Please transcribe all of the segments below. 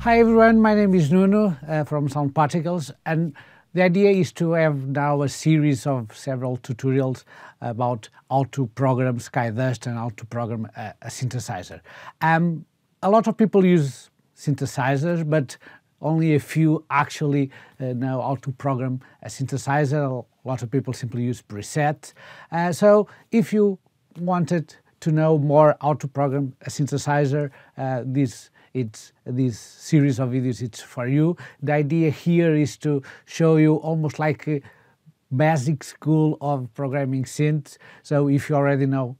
Hi everyone, my name is Nuno uh, from Sound Particles and the idea is to have now a series of several tutorials about how to program SkyDust and how to program a, a synthesizer. Um, a lot of people use synthesizers, but only a few actually uh, know how to program a synthesizer. A lot of people simply use presets. Uh, so if you wanted to know more how to program a synthesizer, uh, this it's this series of videos it's for you. The idea here is to show you almost like a basic school of programming synths. So if you already know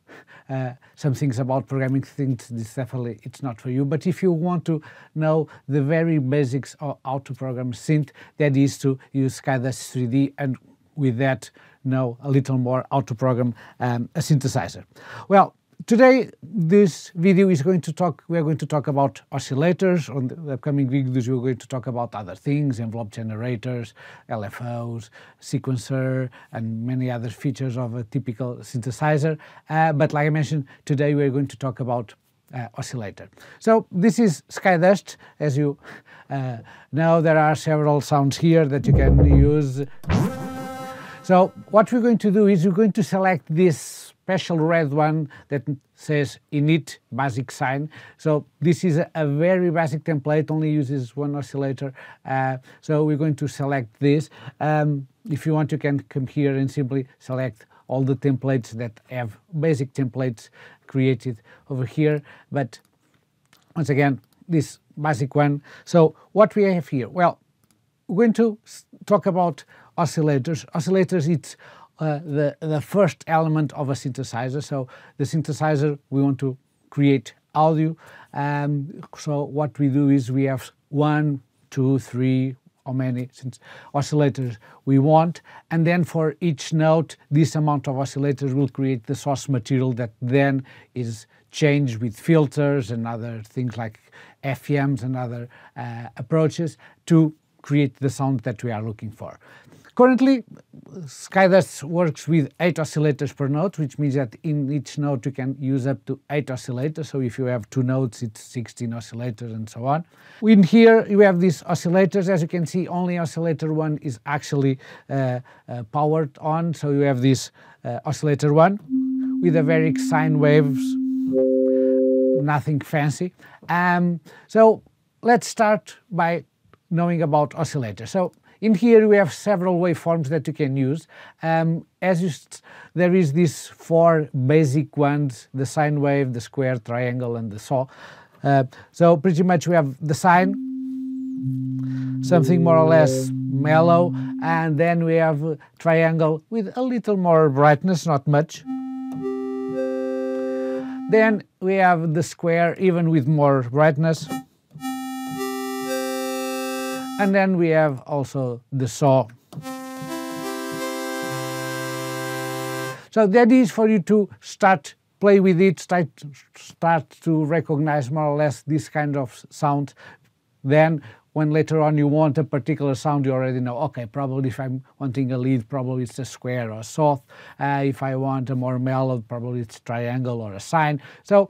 uh, some things about programming synths this definitely it's not for you. But if you want to know the very basics of how to program synth that is to use SkyDust 3D and with that know a little more how to program um, a synthesizer well Today, this video is going to talk, we are going to talk about oscillators. On the upcoming videos, we're going to talk about other things, envelope generators, LFOs, sequencer, and many other features of a typical synthesizer. Uh, but like I mentioned, today we're going to talk about uh, oscillator. So this is SkyDust. As you uh, know, there are several sounds here that you can use. So what we're going to do is we're going to select this special red one that says init basic sine. So this is a, very basic template, only uses one oscillator. Uh, so we're going to select this. Um, if you want, you can come here and simply select all the templates that have basic templates created over here. But once again, this basic one. So what we have here? Well, we're going to talk about oscillators. Oscillators, it's uh, the, the first element of a synthesizer. So the synthesizer, we want to create audio. Um, so what we do is we have one, two, three, how many oscillators we want. And then for each note, this amount of oscillators will create the source material that then is changed with filters and other things like FMs and other uh, approaches to create the sound that we are looking for. Currently, SkyDust works with 8 oscillators per note, which means that in each note you can use up to 8 oscillators. So if you have two notes, it's 16 oscillators and so on. In here, you have these oscillators. As you can see, only oscillator 1 is actually uh, uh, powered on. So you have this uh, oscillator 1 with a very sine waves, nothing fancy. Um, so let's start by knowing about oscillators. So in here we have several waveforms that you can use. Um, as you there is these four basic ones, the sine wave, the square, triangle, and the saw. Uh, so pretty much we have the sine, something more or less mellow, and then we have triangle with a little more brightness, not much. Then we have the square, even with more brightness. And then we have also the saw. So that is for you to start play with it, start, start to recognize more or less this kind of sound. Then when later on you want a particular sound, you already know, okay, probably if I'm wanting a lead, probably it's a square or a soft. Uh, if I want a more mellow, probably it's a triangle or a sine. So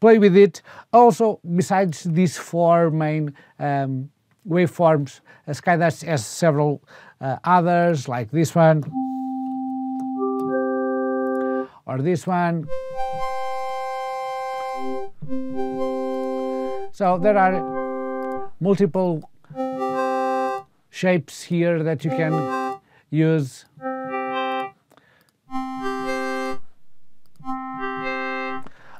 play with it. Also, besides these four main um, waveforms. Uh, SkyDust has several uh, others like this one or this one. So there are multiple shapes here that you can use.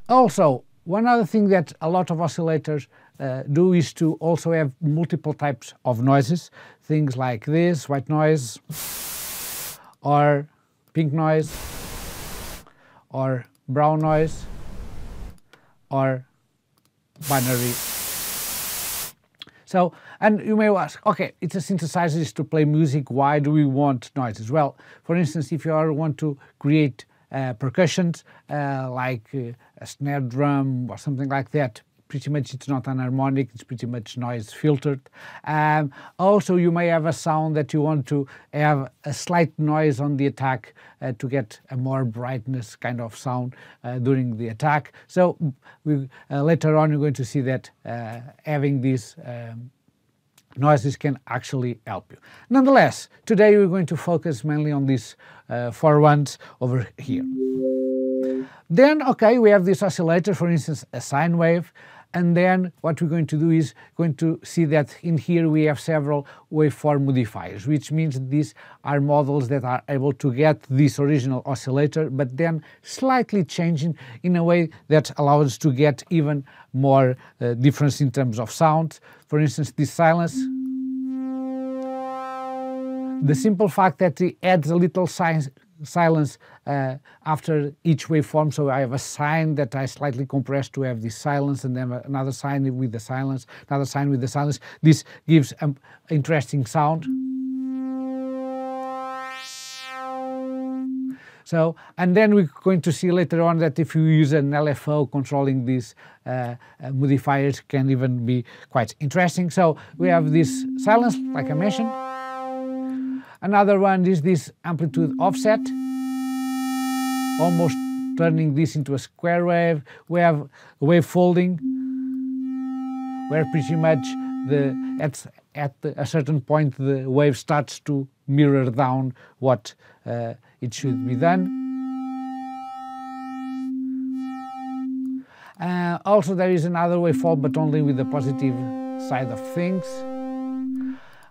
Also, one other thing that a lot of oscillators uh, do is to also have multiple types of noises, things like this, white noise, or pink noise, or brown noise, or binary. So, and you may ask, okay, it's a synthesizer to play music, why do we want noises? Well, for instance, if you want to create uh, percussions uh, like uh, a snare drum or something like that, pretty much it's not an harmonic, it's pretty much noise filtered. Um, also, you may have a sound that you want to have a slight noise on the attack uh, to get a more brightness kind of sound uh, during the attack. So we, uh, later on, you're going to see that uh, having these um, noises can actually help you. Nonetheless, today we're going to focus mainly on these uh, four ones over here. Then, okay, we have this oscillator, for instance, a sine wave, and then what we're going to do is going to see that in here we have several waveform modifiers, which means these are models that are able to get this original oscillator, but then slightly changing in a way that allows us to get even more uh, difference in terms of sound. For instance, this silence, the simple fact that it adds a little silence uh, after each waveform. So I have a sine that I slightly compress to have this silence and then another sine with the silence, another sine with the silence. This gives an interesting sound. So, and then we're going to see later on that if you use an LFO controlling these uh, modifiers can even be quite interesting. So we have this silence, like I mentioned. Another one is this amplitude offset, almost turning this into a square wave. We have wave folding, where pretty much the at at a certain point the wave starts to mirror down what uh, it should be done. Uh, also, there is another waveform, but only with the positive side of things.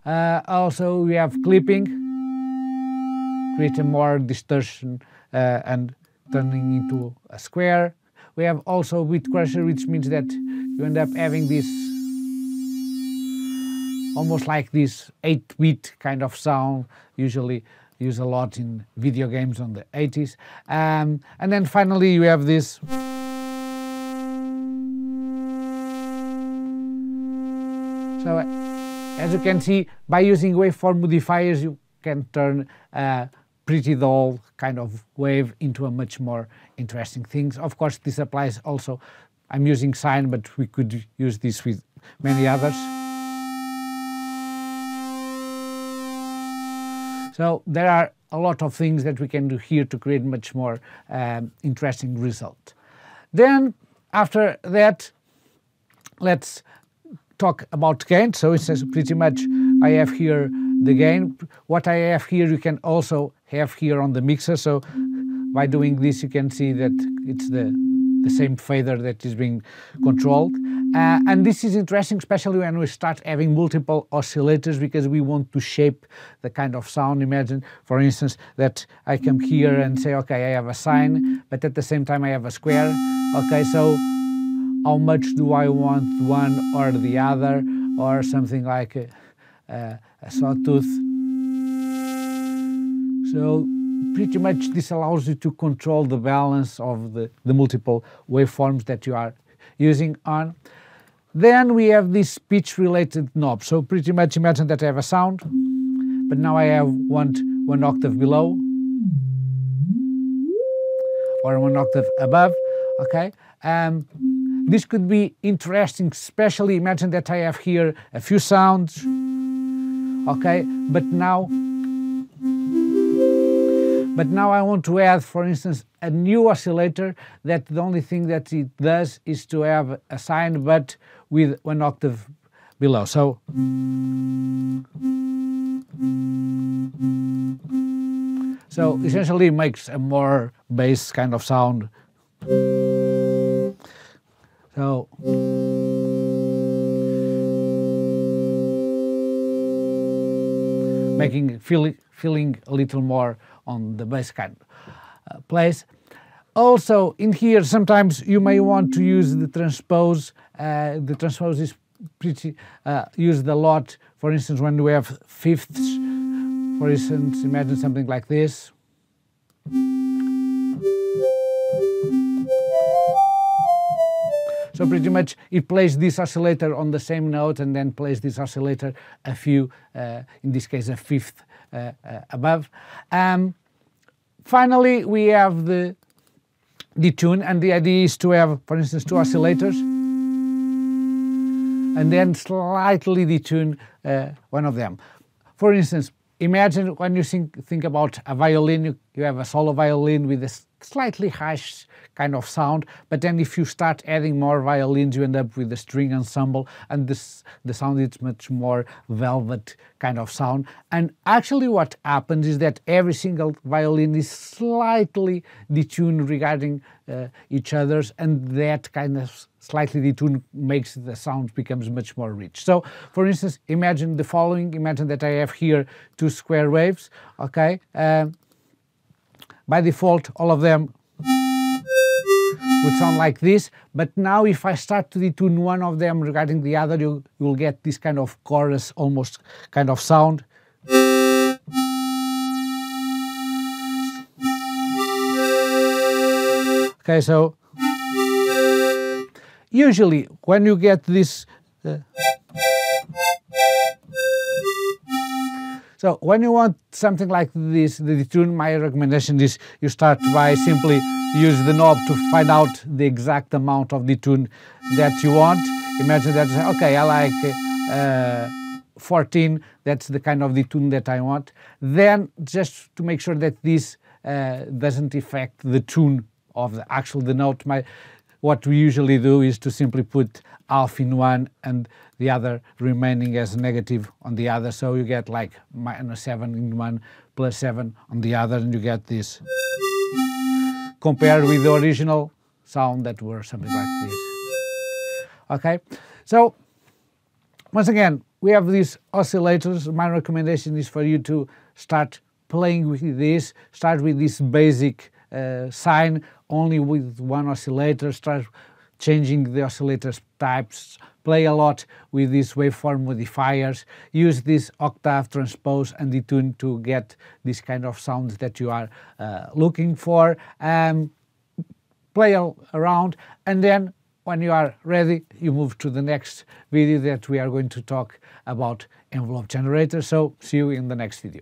Uh, also, we have clipping creating more distortion uh, and turning into a square. We have also bit crusher, which means that you end up having this almost like this 8-bit kind of sound, usually used a lot in video games on the 80s. Um, and then finally you have this So as you can see, by using waveform modifiers, you can turn uh, pretty dull kind of wave into a much more interesting things. Of course, this applies also, I'm using sine, but we could use this with many others. So there are a lot of things that we can do here to create much more um, interesting result. Then after that, let's talk about gain. So it says pretty much I have here the gain. What I have here you can also have here on the mixer. So by doing this you can see that it's the, the same fader that is being controlled. Uh, and this is interesting, especially when we start having multiple oscillators because we want to shape the kind of sound. Imagine, for instance, that I come here and say, okay, I have a sine, but at the same time I have a square. Okay, so how much do I want one or the other, or something like a, a, a sawtooth. So pretty much this allows you to control the balance of the, the multiple waveforms that you are using on. Then we have this pitch related knob. So pretty much imagine that I have a sound, but now I have one, one octave below or one octave above, okay? Um, this could be interesting, especially imagine that I have here a few sounds, okay, but now but now I want to add, for instance, a new oscillator that the only thing that it does is to have a sine but with one octave below. So so essentially makes a more bass kind of sound. So making it feeling feeling a little more on the bass kind uh, place. Also in here sometimes you may want to use the transpose. Uh, the transpose is pretty uh, used a lot. For instance, when we have fifths, for instance, imagine something like this. So pretty much it plays this oscillator on the same note and then plays this oscillator a few, uh, in this case a fifth above. Um, finally, we have the detune and the idea is to have, for instance, two oscillators. and then slightly detune uh, one of them. For instance, imagine when you think, think about a violin, you, you have a solo violin with a slightly harsh kind of sound, but then if you start adding more violins, you end up with a string ensemble, and this the sound is much more velvet kind of sound. And actually, what happens is that every single violin is slightly detuned regarding uh, each other's, and that kind of slightly detuned makes the sound becomes much more rich. So, for instance, imagine the following. Imagine that I have here two square waves. Okay. Um, by default, all of them would sound like this, but now if I start to detune one of them regarding the other, you, you will get this kind of chorus, almost kind of sound. Okay, so usually when you get this uh, so when you want something like this, detune, my recommendation is you start by simply use the knob to find out the exact amount of detune that you want. Imagine that, okay, I like uh, 14, that's the kind of detune that I want. Then just to make sure that this uh, doesn't affect the tune of the actual the note, my, what we usually do is to simply put half in one and the other remaining as negative on the other. So you get like minus 7 in one plus 7 on the other and you get this compared with the original sound that were something like this. Okay, so once again, we have these oscillators. My recommendation is for you to start playing with this, start with this basic uh, sine only with one oscillator, start changing the oscillator types, play a lot with these waveform modifiers, use this octave transpose and detune to get this kind of sounds that you are uh, looking for. Um, play around and then when you are ready you move to the next video that we are going to talk about envelope generator. So see you in the next video.